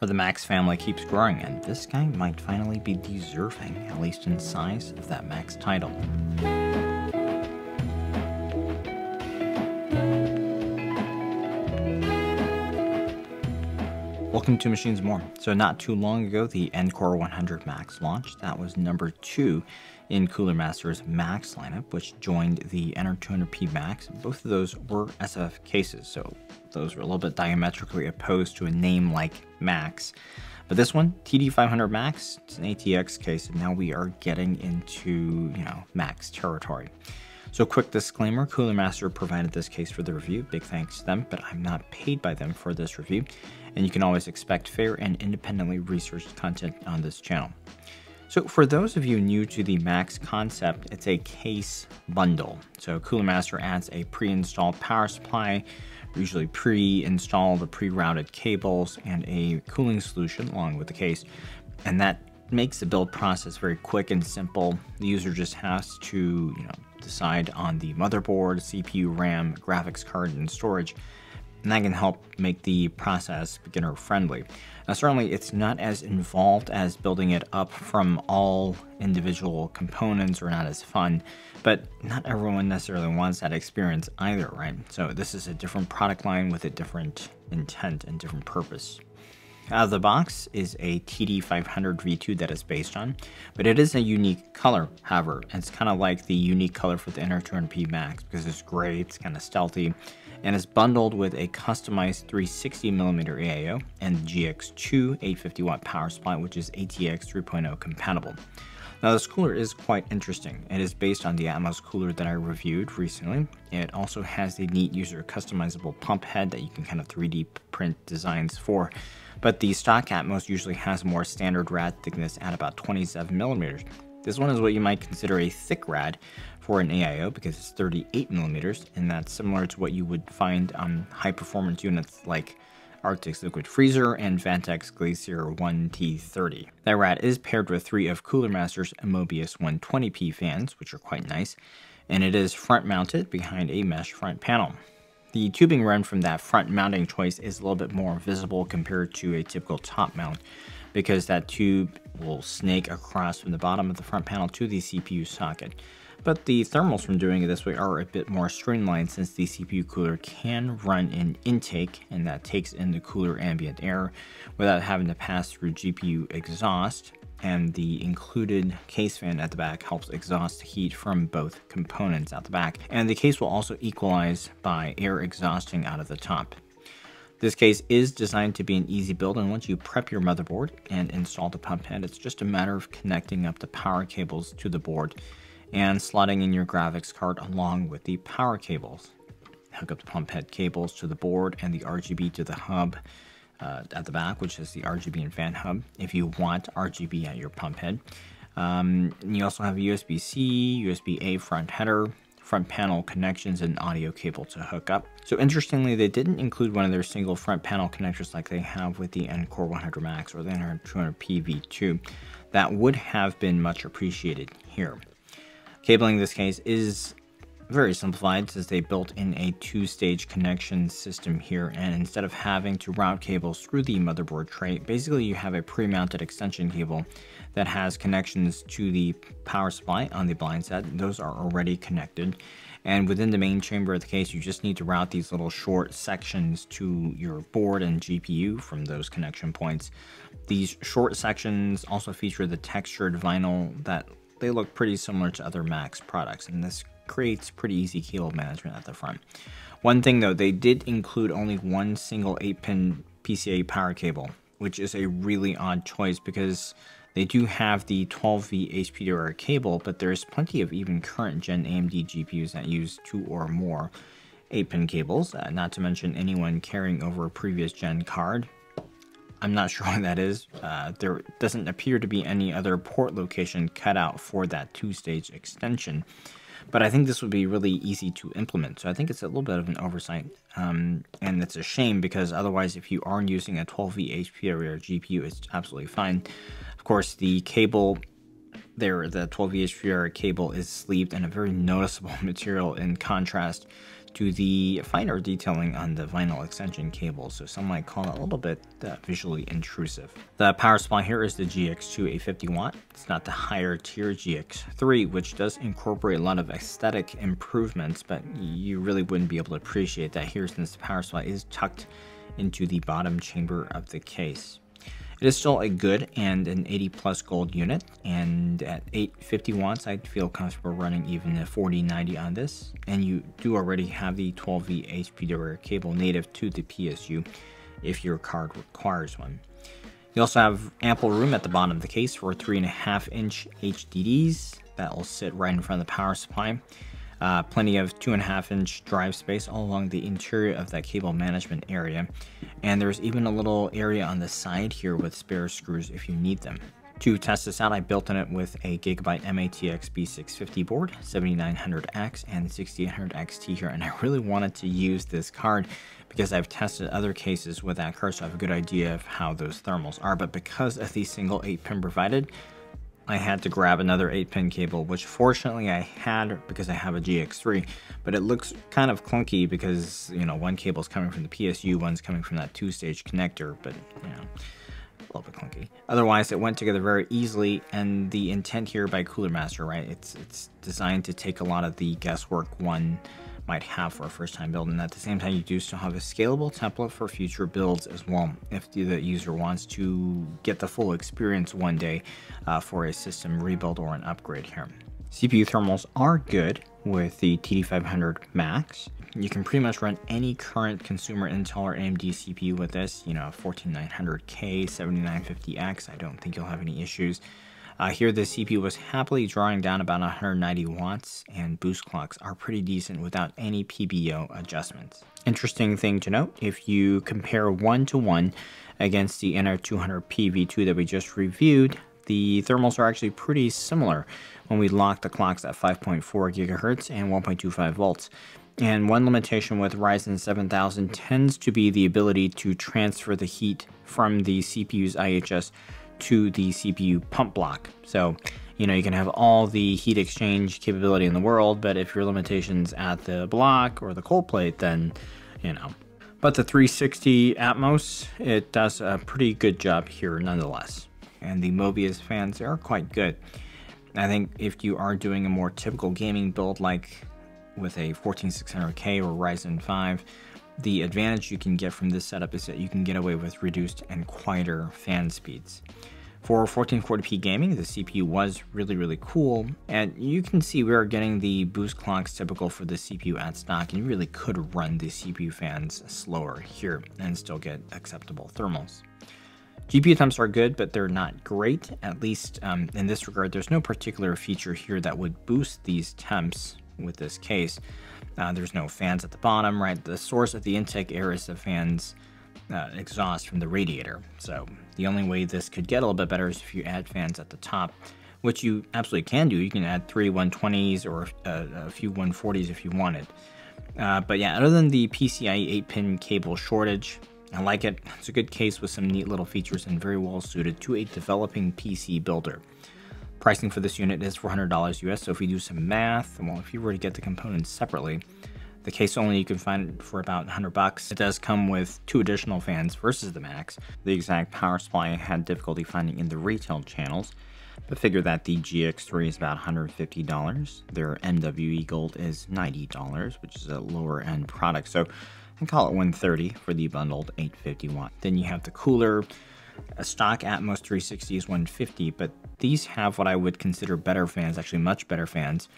or the Max family keeps growing, and this guy might finally be deserving, at least in size, of that Max title. Welcome to Machines More. So not too long ago, the Ncore 100 Max launched. That was number two in Cooler Master's Max lineup, which joined the NR200P Max. Both of those were SF cases, so those were a little bit diametrically opposed to a name like Max. But this one, TD500 Max, it's an ATX case, and now we are getting into, you know, Max territory. So quick disclaimer, Cooler Master provided this case for the review. Big thanks to them, but I'm not paid by them for this review. And you can always expect fair and independently researched content on this channel. So for those of you new to the Max concept, it's a case bundle. So Cooler Master adds a pre-installed power supply, usually pre-install the pre-routed cables and a cooling solution along with the case. And that makes the build process very quick and simple. The user just has to, you know, decide on the motherboard, CPU, RAM, graphics card, and storage, and that can help make the process beginner friendly. Now certainly it's not as involved as building it up from all individual components or not as fun, but not everyone necessarily wants that experience either, right? So this is a different product line with a different intent and different purpose. Out of the box is a TD500 V2 that is based on, but it is a unique color, however. It's kind of like the unique color for the NR200P Max because it's gray, it's kind of stealthy, and it's bundled with a customized 360mm AIO and GX2 850 watt power supply, which is ATX 3.0 compatible. Now this cooler is quite interesting. It is based on the Atmos cooler that I reviewed recently. It also has the neat user customizable pump head that you can kind of 3D print designs for but the stock Atmos usually has more standard rad thickness at about 27 millimeters. This one is what you might consider a thick rad for an AIO because it's 38 millimeters, and that's similar to what you would find on high performance units like Arctic's Liquid Freezer and Phanteks Glacier 1T30. That rad is paired with three of Cooler Master's Mobius 120p fans, which are quite nice, and it is front mounted behind a mesh front panel. The tubing run from that front mounting choice is a little bit more visible compared to a typical top mount because that tube will snake across from the bottom of the front panel to the CPU socket. But the thermals from doing it this way are a bit more streamlined since the CPU cooler can run an intake and that takes in the cooler ambient air without having to pass through GPU exhaust and the included case fan at the back helps exhaust heat from both components at the back. And the case will also equalize by air exhausting out of the top. This case is designed to be an easy build and once you prep your motherboard and install the pump head, it's just a matter of connecting up the power cables to the board and slotting in your graphics card along with the power cables. Hook up the pump head cables to the board and the RGB to the hub uh, at the back, which is the RGB and fan hub, if you want RGB at your pump head. Um, you also have USB-C, USB-A front header, front panel connections, and audio cable to hook up. So interestingly, they didn't include one of their single front panel connectors like they have with the Ncore 100 Max or the NR200P V2. That would have been much appreciated here. Cabling in this case is very simplified since they built in a two-stage connection system here and instead of having to route cables through the motherboard tray basically you have a pre-mounted extension cable that has connections to the power supply on the blind side those are already connected. And within the main chamber of the case you just need to route these little short sections to your board and GPU from those connection points. These short sections also feature the textured vinyl that they look pretty similar to other Max products and this creates pretty easy cable management at the front. One thing though, they did include only one single 8-pin PCIe power cable, which is a really odd choice because they do have the 12V HPWR cable, but there's plenty of even current gen AMD GPUs that use two or more 8-pin cables, uh, not to mention anyone carrying over a previous gen card. I'm not sure what that is. Uh, there doesn't appear to be any other port location cut out for that two-stage extension. But I think this would be really easy to implement. So I think it's a little bit of an oversight. Um, and it's a shame because otherwise, if you aren't using a 12V HPWR GPU, it's absolutely fine. Of course, the cable there, the 12V HPWR cable is sleeved in a very noticeable material in contrast to the finer detailing on the vinyl extension cable, so some might call it a little bit uh, visually intrusive. The power supply here is the GX2 850 watt. It's not the higher tier GX3, which does incorporate a lot of aesthetic improvements, but you really wouldn't be able to appreciate that here since the power supply is tucked into the bottom chamber of the case. It is still a good and an 80 plus gold unit, and at 850 watts, I'd feel comfortable running even a 4090 on this. And you do already have the 12V HPWR cable native to the PSU if your card requires one. You also have ample room at the bottom of the case for 3.5 inch HDDs that will sit right in front of the power supply. Uh, plenty of 2.5 inch drive space all along the interior of that cable management area. And there's even a little area on the side here with spare screws if you need them. To test this out, I built in it with a Gigabyte MATX B650 board, 7900X and 6800 XT here, and I really wanted to use this card because I've tested other cases with that card, so I have a good idea of how those thermals are, but because of the single 8-pin provided, I had to grab another 8-pin cable, which fortunately I had because I have a GX3, but it looks kind of clunky because, you know, one cable is coming from the PSU, one's coming from that two-stage connector, but, you know, a little bit clunky. Otherwise, it went together very easily, and the intent here by Cooler Master, right, it's, it's designed to take a lot of the guesswork one might have for a first time build. And at the same time, you do still have a scalable template for future builds as well. If the user wants to get the full experience one day uh, for a system rebuild or an upgrade here. CPU thermals are good with the TD500 Max. You can pretty much run any current consumer Intel or AMD CPU with this, you know, 14900K, 7950X. I don't think you'll have any issues. Uh, here the CPU was happily drawing down about 190 watts and boost clocks are pretty decent without any PBO adjustments. Interesting thing to note, if you compare one to one against the NR200P V2 that we just reviewed, the thermals are actually pretty similar when we lock the clocks at 5.4 gigahertz and 1.25 volts. And one limitation with Ryzen 7000 tends to be the ability to transfer the heat from the CPU's IHS to the CPU pump block. So, you know, you can have all the heat exchange capability in the world, but if your limitation's at the block or the cold plate, then, you know. But the 360 Atmos, it does a pretty good job here nonetheless. And the Mobius fans are quite good. I think if you are doing a more typical gaming build like with a 14600K or Ryzen 5, the advantage you can get from this setup is that you can get away with reduced and quieter fan speeds. For 1440p gaming, the CPU was really, really cool, and you can see we are getting the boost clocks typical for the CPU at stock, and you really could run the CPU fans slower here and still get acceptable thermals. GPU temps are good, but they're not great. At least um, in this regard, there's no particular feature here that would boost these temps with this case. Uh, there's no fans at the bottom, right? The source of the intake air is the fans uh, exhaust from the radiator. So the only way this could get a little bit better is if you add fans at the top, which you absolutely can do. You can add three 120s or a, uh, a few 140s if you wanted. Uh, but yeah, other than the PCIe 8-pin cable shortage, I like it. It's a good case with some neat little features and very well suited to a developing PC builder. Pricing for this unit is $400 US, so if you do some math, well, if you were to get the components separately, the case only you can find it for about 100 bucks. It does come with two additional fans versus the Max. The exact power supply I had difficulty finding in the retail channels, but figure that the GX3 is about $150. Their MWE Gold is $90, which is a lower end product. So I call it 130 for the bundled 850 watt. Then you have the cooler, a stock Atmos 360 is 150, but these have what I would consider better fans, actually much better fans,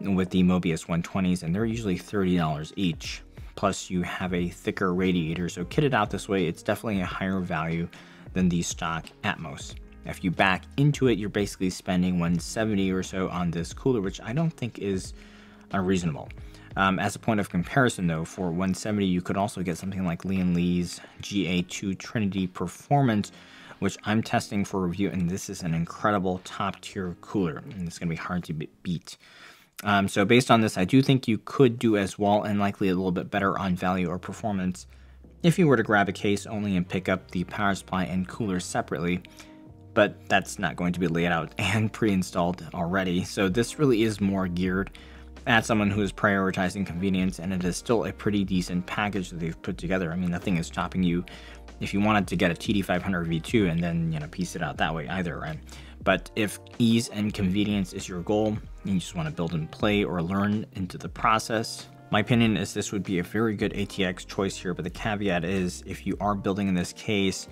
with the Mobius 120s, and they're usually $30 each. Plus, you have a thicker radiator, so kitted out this way, it's definitely a higher value than the stock Atmos. If you back into it, you're basically spending 170 or so on this cooler, which I don't think is unreasonable. Um, as a point of comparison, though, for 170, you could also get something like Lian Li's GA2 Trinity Performance, which I'm testing for review, and this is an incredible top tier cooler, and it's going to be hard to beat. Um, so based on this, I do think you could do as well and likely a little bit better on value or performance if you were to grab a case only and pick up the power supply and cooler separately, but that's not going to be laid out and pre-installed already. So this really is more geared That's someone who is prioritizing convenience, and it is still a pretty decent package that they've put together. I mean, nothing is stopping you if you wanted to get a TD500 V2 and then you know piece it out that way either, right? But if ease and convenience is your goal, and you just want to build and play or learn into the process. My opinion is this would be a very good ATX choice here, but the caveat is if you are building in this case,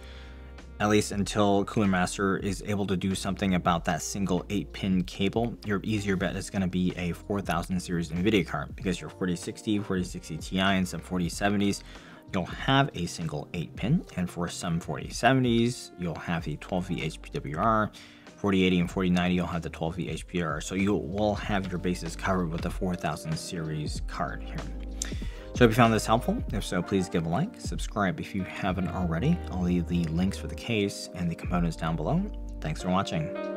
at least until Cooler Master is able to do something about that single 8-pin cable, your easier bet is going to be a 4000 series NVIDIA card because your 4060, 4060 Ti, and some 4070s you'll have a single 8-pin, and for some 4070s, you'll have the 12V HPWR, 4080 and 4090, you'll have the 12V HPWR. So you will have your bases covered with the 4000 series card here. So if you found this helpful, if so, please give a like, subscribe if you haven't already. I'll leave the links for the case and the components down below. Thanks for watching.